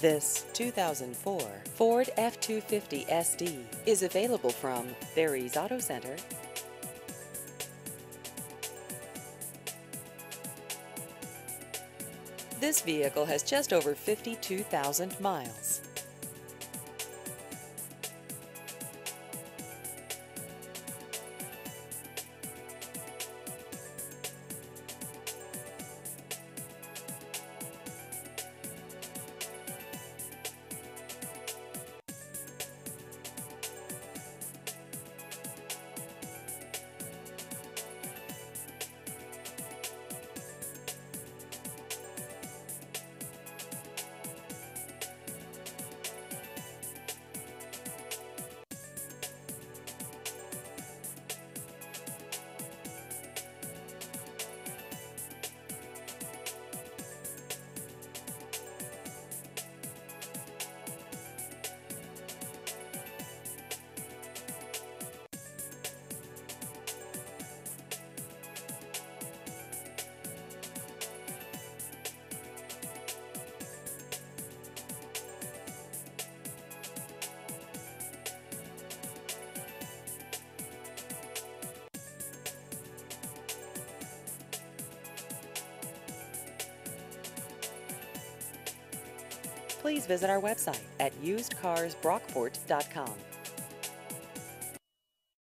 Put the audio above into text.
This 2004 Ford F-250 SD is available from Barry's Auto Center. This vehicle has just over 52,000 miles. Please visit our website at usedcarsbrockport.com.